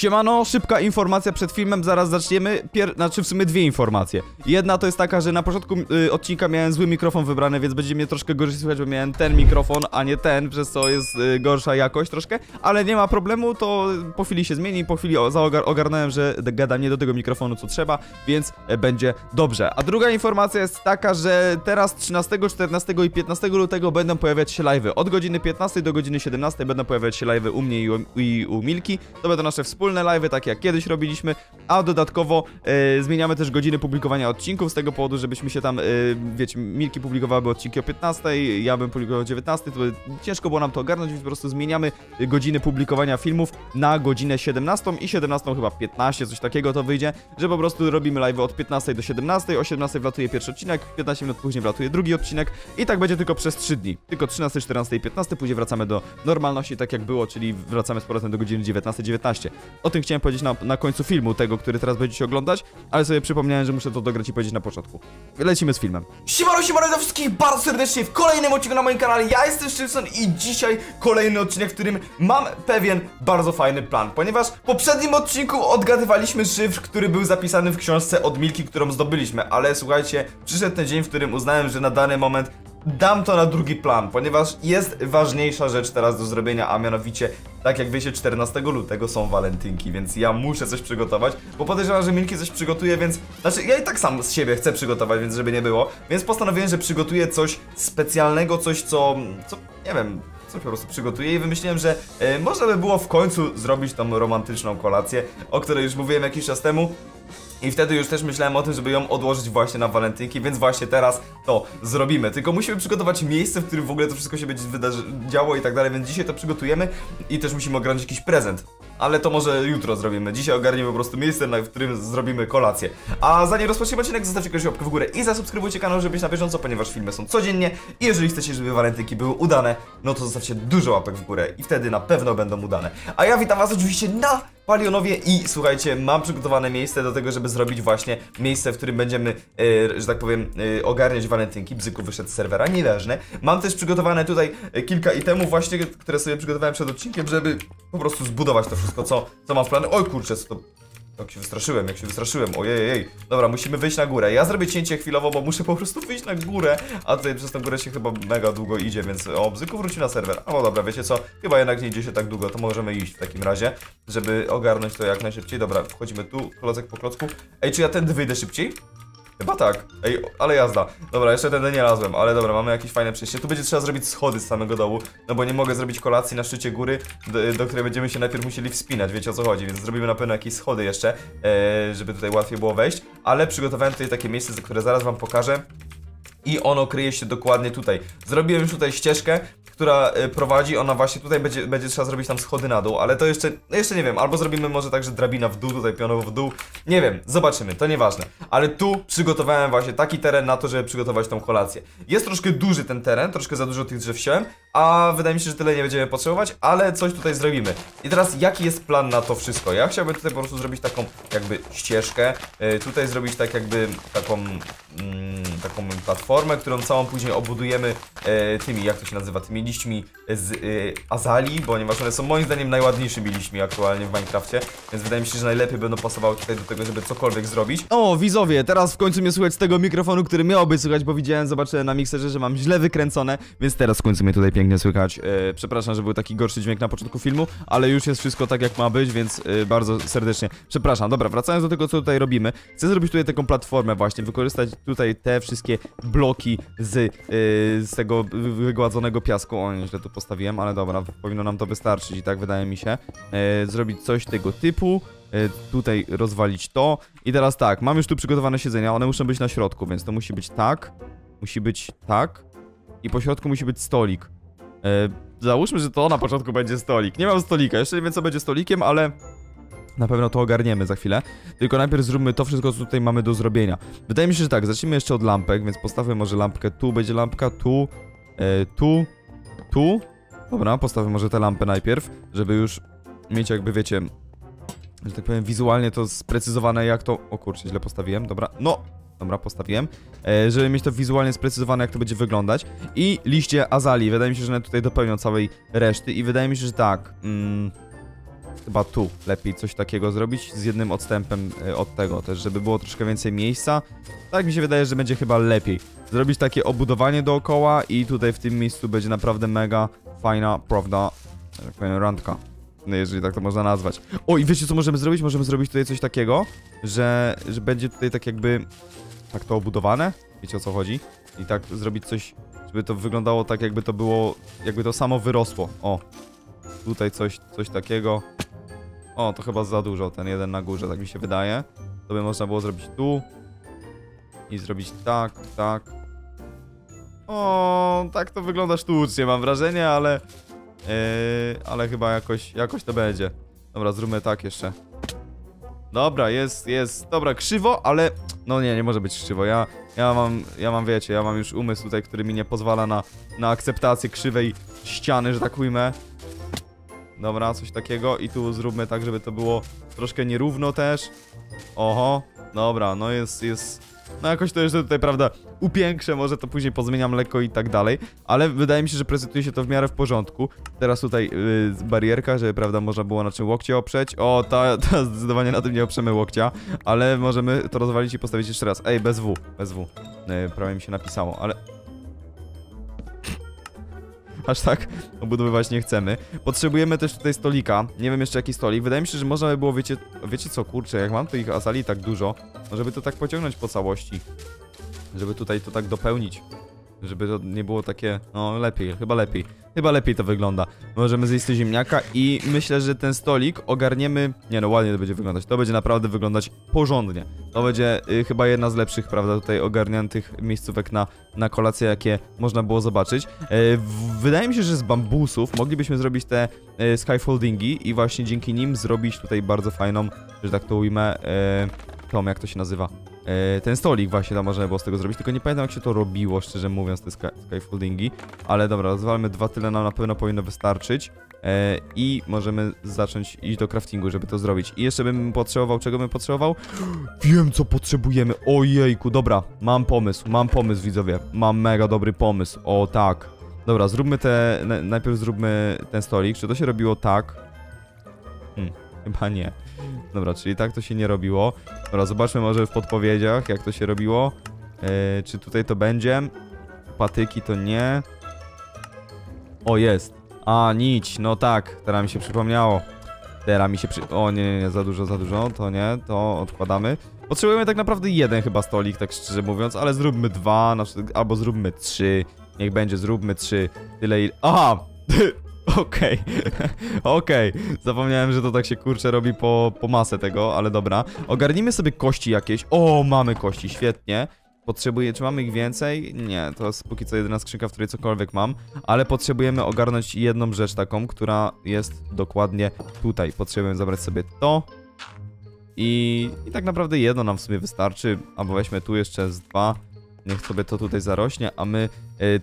Siemano, szybka informacja przed filmem, zaraz zaczniemy. Pier... Znaczy w sumie dwie informacje. Jedna to jest taka, że na początku y, odcinka miałem zły mikrofon wybrany, więc będzie mnie troszkę gorzej słychać, bo miałem ten mikrofon, a nie ten, przez co jest y, gorsza jakość troszkę. Ale nie ma problemu, to po chwili się zmieni, po chwili zaogar- ogarnąłem, że gada nie do tego mikrofonu co trzeba, więc e, będzie dobrze. A druga informacja jest taka, że teraz 13, 14 i 15 lutego będą pojawiać się live'y. Od godziny 15 do godziny 17 będą pojawiać się live'y u mnie i u, i u Milki. To będą nasze wspólne live'y, tak jak kiedyś robiliśmy, a dodatkowo e, zmieniamy też godziny publikowania odcinków z tego powodu, żebyśmy się tam, e, wiecie, Milki publikowałaby odcinki o 15, ja bym publikował o 19, to by ciężko było nam to ogarnąć, więc po prostu zmieniamy e, godziny publikowania filmów na godzinę 17 i 17 chyba 15, coś takiego to wyjdzie, że po prostu robimy live od 15 do 17, o 17 wlatuje pierwszy odcinek, 15 minut później wlatuje drugi odcinek i tak będzie tylko przez 3 dni. Tylko 13, 14 i 15, później wracamy do normalności, tak jak było, czyli wracamy z powrotem do godziny 19-19. O tym chciałem powiedzieć na, na końcu filmu, tego, który teraz będziecie oglądać, ale sobie przypomniałem, że muszę to dograć i powiedzieć na początku. Lecimy z filmem. Siemano, siemano do wszystkich bardzo serdecznie w kolejnym odcinku na moim kanale. Ja jestem Szybson i dzisiaj kolejny odcinek, w którym mam pewien bardzo fajny plan, ponieważ w poprzednim odcinku odgadywaliśmy szyfr, który był zapisany w książce od Milki, którą zdobyliśmy, ale słuchajcie, przyszedł ten dzień, w którym uznałem, że na dany moment dam to na drugi plan, ponieważ jest ważniejsza rzecz teraz do zrobienia, a mianowicie, tak jak wiecie, 14 lutego są walentynki, więc ja muszę coś przygotować, bo podejrzewam, że Milki coś przygotuje, więc, znaczy ja i tak sam z siebie chcę przygotować, więc żeby nie było, więc postanowiłem, że przygotuję coś specjalnego, coś co, co, nie wiem, co po prostu przygotuję i wymyśliłem, że e, można by było w końcu zrobić tą romantyczną kolację, o której już mówiłem jakiś czas temu, i wtedy już też myślałem o tym, żeby ją odłożyć właśnie na walentynki, więc właśnie teraz to zrobimy. Tylko musimy przygotować miejsce, w którym w ogóle to wszystko się będzie działo i tak dalej, więc dzisiaj to przygotujemy i też musimy ogarnąć jakiś prezent. Ale to może jutro zrobimy. Dzisiaj ogarniemy po prostu miejsce, na którym zrobimy kolację. A zanim rozpoczniemy odcinek, zostawcie kogoś łapkę w górę i zasubskrybujcie kanał, żeby być na bieżąco, ponieważ filmy są codziennie. I jeżeli chcecie, żeby walentynki były udane, no to zostawcie dużo łapek w górę i wtedy na pewno będą udane. A ja witam was oczywiście na Palionowie i słuchajcie, mam przygotowane miejsce do tego, żeby zrobić właśnie miejsce, w którym będziemy, e, że tak powiem, e, ogarniać walentynki. Bzyku wyszedł z serwera, nieważne. Mam też przygotowane tutaj e, kilka itemów właśnie, które sobie przygotowałem przed odcinkiem, żeby po prostu zbudować to wszystko, co, co mam w planie. Oj kurczę, co to... Jak się wystraszyłem, jak się wystraszyłem, ojej, Dobra, musimy wyjść na górę. Ja zrobię cięcie chwilowo, bo muszę po prostu wyjść na górę, a tutaj przez tę górę się chyba mega długo idzie, więc o, Bzyku wróci na serwer. A no dobra, wiecie co, chyba jednak nie idzie się tak długo, to możemy iść w takim razie, żeby ogarnąć to jak najszybciej. Dobra, wchodzimy tu, klocek po klocku. Ej, czy ja tędy wyjdę szybciej? Chyba tak. Ej, ale jazda. Dobra, jeszcze tędy nie razłem, ale dobra, mamy jakieś fajne przejście. Tu będzie trzeba zrobić schody z samego dołu, no bo nie mogę zrobić kolacji na szczycie góry, do, do której będziemy się najpierw musieli wspinać, wiecie o co chodzi, więc zrobimy na pewno jakieś schody jeszcze, e, żeby tutaj łatwiej było wejść, ale przygotowałem tutaj takie miejsce, które zaraz wam pokażę. I ono kryje się dokładnie tutaj. Zrobiłem już tutaj ścieżkę, która y, prowadzi, ona właśnie tutaj będzie, będzie trzeba zrobić tam schody na dół, ale to jeszcze, no jeszcze nie wiem, albo zrobimy może tak, że drabina w dół, tutaj pionowo w dół, nie wiem, zobaczymy, to nieważne. Ale tu przygotowałem właśnie taki teren na to, żeby przygotować tą kolację. Jest troszkę duży ten teren, troszkę za dużo tych drzew wziąłem, a wydaje mi się, że tyle nie będziemy potrzebować, ale coś tutaj zrobimy. I teraz jaki jest plan na to wszystko? Ja chciałbym tutaj po prostu zrobić taką jakby ścieżkę, y, tutaj zrobić tak jakby taką, mm, taką platformę, którą całą później obudujemy e, tymi, jak to się nazywa, tymi liśćmi z e, azalii, ponieważ one są moim zdaniem najładniejszymi liśćmi aktualnie w Minecrafcie, więc wydaje mi się, że najlepiej będą pasowały tutaj do tego, żeby cokolwiek zrobić. O, widzowie, teraz w końcu mnie słychać z tego mikrofonu, który miałby słychać, bo widziałem, zobaczyłem na mikserze, że mam źle wykręcone, więc teraz w końcu mnie tutaj pięknie słychać. E, przepraszam, że był taki gorszy dźwięk na początku filmu, ale już jest wszystko tak, jak ma być, więc e, bardzo serdecznie przepraszam. Dobra, wracając do tego, co tutaj robimy, chcę zrobić tutaj taką platformę właśnie, wykorzystać tutaj te wszystkie bloki z, e, z tego wy- wygładzonego piasku. O, nieźle tu postawiłem, ale dobra, powinno nam to wystarczyć i tak wydaje mi się. Zrobić coś tego typu. Tutaj rozwalić to. I teraz tak, mam już tu przygotowane siedzenia, one muszą być na środku, więc to musi być tak, musi być tak i po środku musi być stolik. E, załóżmy, że to na początku będzie stolik. Nie mam stolika, jeszcze nie wiem co będzie stolikiem, ale na pewno to ogarniemy za chwilę. Tylko najpierw zróbmy to wszystko, co tutaj mamy do zrobienia. Wydaje mi się, że tak, zacznijmy jeszcze od lampek, więc postawmy może lampkę tu, będzie lampka tu, e, tu, tu. Dobra, postawmy może tę lampę najpierw, żeby już mieć jakby, wiecie, że tak powiem, wizualnie to sprecyzowane jak to... O kurczę, źle postawiłem, dobra, no! Dobra, postawiłem, e, żeby mieć to wizualnie sprecyzowane, jak to będzie wyglądać. I liście azalii, wydaje mi się, że one tutaj dopełnią całej reszty i wydaje mi się, że tak, mm, chyba tu lepiej coś takiego zrobić z jednym odstępem e, od tego też, żeby było troszkę więcej miejsca. Tak mi się wydaje, że będzie chyba lepiej. Zrobić takie obudowanie dookoła i tutaj w tym miejscu będzie naprawdę mega fajna, prawda, tak powiem, randka. No jeżeli tak to można nazwać. O i wiecie co możemy zrobić? Możemy zrobić tutaj coś takiego, że, że będzie tutaj tak jakby tak to obudowane. Wiecie o co chodzi? I tak zrobić coś, żeby to wyglądało tak jakby to było, jakby to samo wyrosło. O, tutaj coś, coś takiego. O, to chyba za dużo, ten jeden na górze, tak mi się wydaje. To by można było zrobić tu. I zrobić tak, tak. O, tak to wygląda sztucznie, mam wrażenie, ale... Yy, ale chyba jakoś, jakoś to będzie. Dobra, zróbmy tak jeszcze. Dobra, jest, jest, dobra, krzywo, ale... No nie, nie może być krzywo, ja, ja mam, ja mam, wiecie, ja mam już umysł tutaj, który mi nie pozwala na, na akceptację krzywej ściany, że tak ujmę. Dobra, coś takiego i tu zróbmy tak, żeby to było troszkę nierówno też. Oho, dobra, no jest, jest... No jakoś to jeszcze tutaj, prawda, upiększę, może to później pozmieniam lekko i tak dalej, ale wydaje mi się, że prezentuje się to w miarę w porządku. Teraz tutaj yy, barierka, żeby, prawda, można było na czym łokcie oprzeć. O, ta, ta zdecydowanie na tym nie oprzemy łokcia, ale możemy to rozwalić i postawić jeszcze raz. Ej, bez W, bez W. Yy, prawie mi się napisało, ale aż tak obudowywać nie chcemy. Potrzebujemy też tutaj stolika. Nie wiem jeszcze jaki stolik. Wydaje mi się, że można by było, wiecie, wiecie co, kurczę, jak mam tu ich azali tak dużo, no żeby to tak pociągnąć po całości. Żeby tutaj to tak dopełnić. Żeby to nie było takie, no lepiej, chyba lepiej. Chyba lepiej to wygląda. Możemy zjeść to ziemniaka i myślę, że ten stolik ogarniemy... Nie no, ładnie to będzie wyglądać. To będzie naprawdę wyglądać porządnie. To będzie y, chyba jedna z lepszych, prawda, tutaj ogarniętych miejscówek na, na kolację, jakie można było zobaczyć. W- wydaje mi się, że z bambusów moglibyśmy zrobić te e, skyfoldingi i właśnie dzięki nim zrobić tutaj bardzo fajną, że tak to ujmę, tą, jak to się nazywa? E, ten stolik właśnie tam można było z tego zrobić, tylko nie pamiętam jak się to robiło, szczerze mówiąc, te sky, skyfoldingi. Ale dobra, rozwalmy dwa, tyle nam na pewno powinno wystarczyć. E, I możemy zacząć iść do craftingu, żeby to zrobić. I jeszcze bym potrzebował, czego bym potrzebował? Wiem, co potrzebujemy. Ojejku, dobra, mam pomysł, mam pomysł, widzowie. Mam mega dobry pomysł. O, tak. Dobra, zróbmy te. na- Najpierw zróbmy ten stolik. Czy to się robiło tak? Hmm, chyba nie. Dobra, czyli tak to się nie robiło. Dobra, zobaczmy może w podpowiedziach, jak to się robiło. E, czy tutaj to będzie? Patyki to nie. O, jest. A, nić, no tak, teraz mi się przypomniało. Teraz mi się przy... O, nie, nie, nie, za dużo, za dużo, to nie, to odkładamy. Potrzebujemy tak naprawdę jeden chyba stolik, tak szczerze mówiąc, ale zróbmy dwa, albo zróbmy trzy. Niech będzie, zróbmy trzy. Tyle ile... Aha! Okej, okej. Zapomniałem, że to tak się kurczę robi po, po masę tego, ale dobra. Ogarnijmy sobie kości jakieś. O, mamy kości, świetnie. Potrzebuję, czy mamy ich więcej? Nie, to jest póki co jedyna skrzynka, w której cokolwiek mam, ale potrzebujemy ogarnąć jedną rzecz taką, która jest dokładnie tutaj. Potrzebujemy zabrać sobie to i, i tak naprawdę jedno nam w sumie wystarczy, albo weźmy tu jeszcze z dwa. Niech sobie to tutaj zarośnie, a my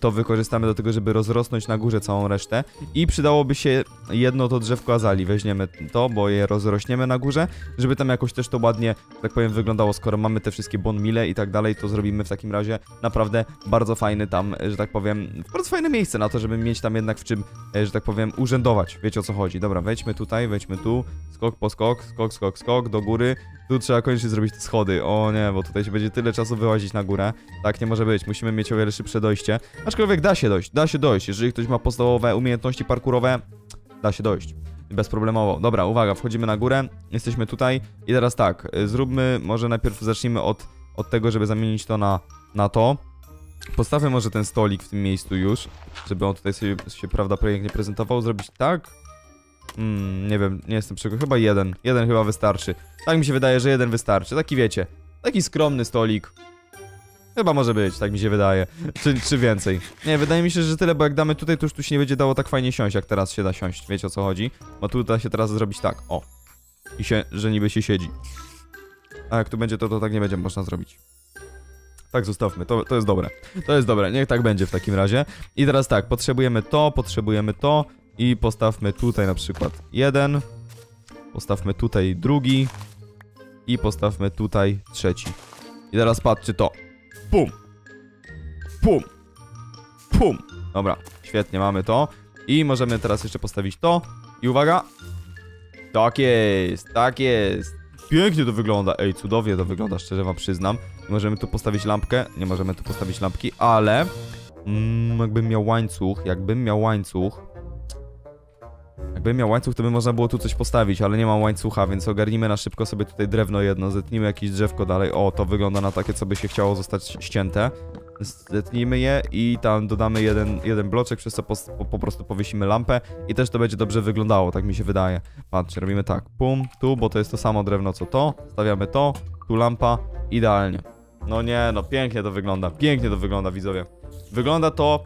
to wykorzystamy do tego, żeby rozrosnąć na górze całą resztę. I przydałoby się jedno to drzewko azali. Weźmiemy to, bo je rozrośniemy na górze, żeby tam jakoś też to ładnie, tak powiem, wyglądało. Skoro mamy te wszystkie bon mile i tak dalej, to zrobimy w takim razie naprawdę bardzo fajny tam, e, że tak powiem, bardzo fajne miejsce na to, żeby mieć tam jednak w czym, e, że tak powiem, urzędować. Wiecie o co chodzi. Dobra, wejdźmy tutaj, wejdźmy tu, skok po skok, skok, skok, skok, do góry. Tu trzeba koniecznie zrobić te schody. O nie, bo tutaj się będzie tyle czasu wyłazić na górę. Tak nie może być. Musimy mieć o wiele szybsze dojście. Aczkolwiek da się dojść, da się dojść. Jeżeli ktoś ma podstawowe umiejętności parkurowe, da się dojść. Bezproblemowo. Dobra, uwaga, wchodzimy na górę. Jesteśmy tutaj. I teraz tak, y, zróbmy, może najpierw zacznijmy od, od tego, żeby zamienić to na, na to. Postawmy może ten stolik w tym miejscu już, żeby on tutaj sobie się, prawda, pięknie prezentował. Zrobić tak. Hmm, nie wiem, nie jestem przekonany. Chyba jeden. Jeden chyba wystarczy. Tak mi się wydaje, że jeden wystarczy. Taki wiecie, taki skromny stolik. Chyba może być, tak mi się wydaje. Czy, czy więcej. Nie, wydaje mi się, że tyle, bo jak damy tutaj, to już tu się nie będzie dało tak fajnie siąść, jak teraz się da siąść. Wiecie o co chodzi? Bo tu da się teraz zrobić tak, o. I się, że niby się siedzi. A jak tu będzie, to, to tak nie będzie można zrobić. Tak zostawmy, to, to jest dobre. To jest dobre, niech tak będzie w takim razie. I teraz tak, potrzebujemy to, potrzebujemy to i postawmy tutaj na przykład jeden. Postawmy tutaj drugi. I postawmy tutaj trzeci. I teraz patrzcie to. Pum. Pum. Pum. Dobra, świetnie, mamy to. I możemy teraz jeszcze postawić to. I uwaga. Tak jest, tak jest. Pięknie to wygląda. Ej, cudownie to wygląda, szczerze wam przyznam. Możemy tu postawić lampkę, nie możemy tu postawić lampki, ale... Mm, jakbym miał łańcuch, jakbym miał łańcuch... Jakbym miał łańcuch, to by można było tu coś postawić, ale nie mam łańcucha, więc ogarnijmy na szybko sobie tutaj drewno jedno, zetnijmy jakieś drzewko dalej. O, to wygląda na takie, co by się chciało zostać ścięte. Zetnijmy je i tam dodamy jeden, jeden bloczek, przez co po, po, po prostu powiesimy lampę i też to będzie dobrze wyglądało, tak mi się wydaje. Patrzcie, robimy tak, pum, tu, bo to jest to samo drewno co to, stawiamy to, tu lampa, idealnie. No nie, no pięknie to wygląda, pięknie to wygląda, widzowie. Wygląda to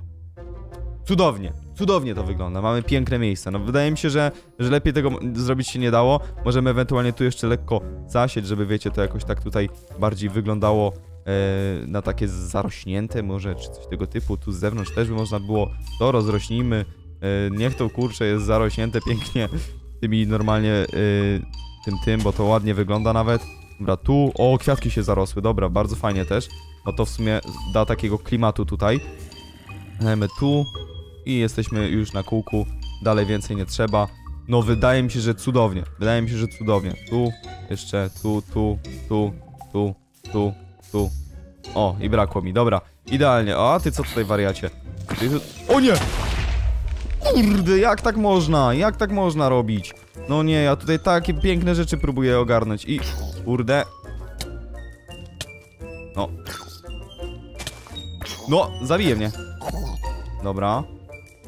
cudownie, cudownie to wygląda, mamy piękne miejsce. No wydaje mi się, że, że lepiej tego zrobić się nie dało. Możemy ewentualnie tu jeszcze lekko zasieć, żeby wiecie, to jakoś tak tutaj bardziej wyglądało e, na takie zarośnięte może, czy coś tego typu. Tu z zewnątrz też by można było, to rozrośnijmy. E, niech to kurcze jest zarośnięte pięknie tymi normalnie e, tym tym, bo to ładnie wygląda nawet. Dobra, tu, o, kwiatki się zarosły, dobra, bardzo fajnie też. No to w sumie da takiego klimatu tutaj. Dajemy tu i jesteśmy już na kółku. Dalej więcej nie trzeba. No wydaje mi się, że cudownie. Wydaje mi się, że cudownie. Tu, jeszcze, tu, tu, tu, tu, tu, tu. O, i brakło mi, dobra. Idealnie. O, a ty co tutaj wariacie? Ty... O nie! Kurde, jak tak można? Jak tak można robić? No nie, ja tutaj takie piękne rzeczy próbuję ogarnąć i... Kurde. No. No, zabije mnie. Dobra.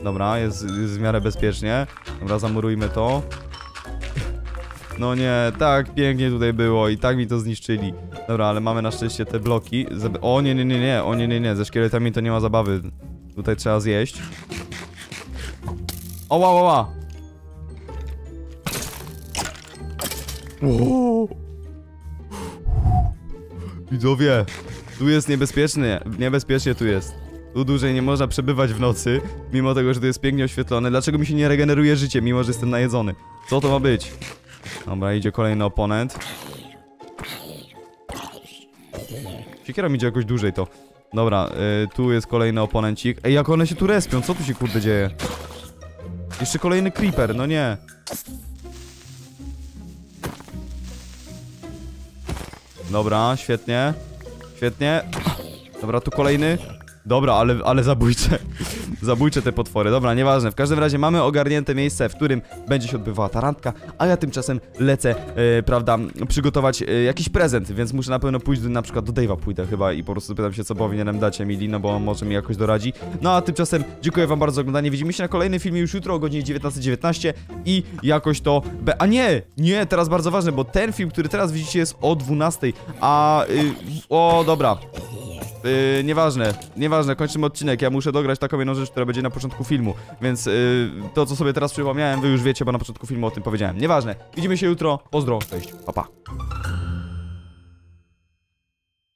Dobra, jest, jest w miarę bezpiecznie. Dobra, zamurujmy to. No nie, tak pięknie tutaj było i tak mi to zniszczyli. Dobra, ale mamy na szczęście te bloki. O nie, nie, nie, nie, o nie, nie, nie, ze szkieletami to nie ma zabawy. Tutaj trzeba zjeść. O, ła, ła, ła. O! Widzowie, tu jest niebezpiecznie, niebezpiecznie tu jest. Tu dłużej nie można przebywać w nocy, mimo tego, że tu jest pięknie oświetlone. Dlaczego mi się nie regeneruje życie, mimo że jestem najedzony? Co to ma być? Dobra, idzie kolejny oponent. Siekiera mi idzie jakoś dłużej to. Dobra, y, tu jest kolejny oponencik. Ej, jak one się tu respią? Co tu się kurde dzieje? Jeszcze kolejny creeper, no nie. Dobra, świetnie. Świetnie. Dobra, tu kolejny. Dobra, ale, ale zabójcze. zabójcze te potwory. Dobra, nieważne. W każdym razie mamy ogarnięte miejsce, w którym będzie się odbywała ta randka, a ja tymczasem lecę, e, prawda, przygotować e, jakiś prezent, więc muszę na pewno pójść do, na przykład do Dave'a pójdę chyba i po prostu pytam się, co powinienem dać Emilii, no bo on może mi jakoś doradzi. No a tymczasem dziękuję wam bardzo za oglądanie. Widzimy się na kolejnym filmie już jutro o godzinie 19.19 i jakoś to... Be a nie! Nie, teraz bardzo ważne, bo ten film, który teraz widzicie jest o 12, a... Y, o, dobra. Yy, nieważne, nieważne, kończymy odcinek. Ja muszę dograć taką jedną rzecz, która będzie na początku filmu. Więc yy, to, co sobie teraz przypomniałem, wy już wiecie, bo na początku filmu o tym powiedziałem. Nieważne. Widzimy się jutro. Pozdro, cześć, pa pa.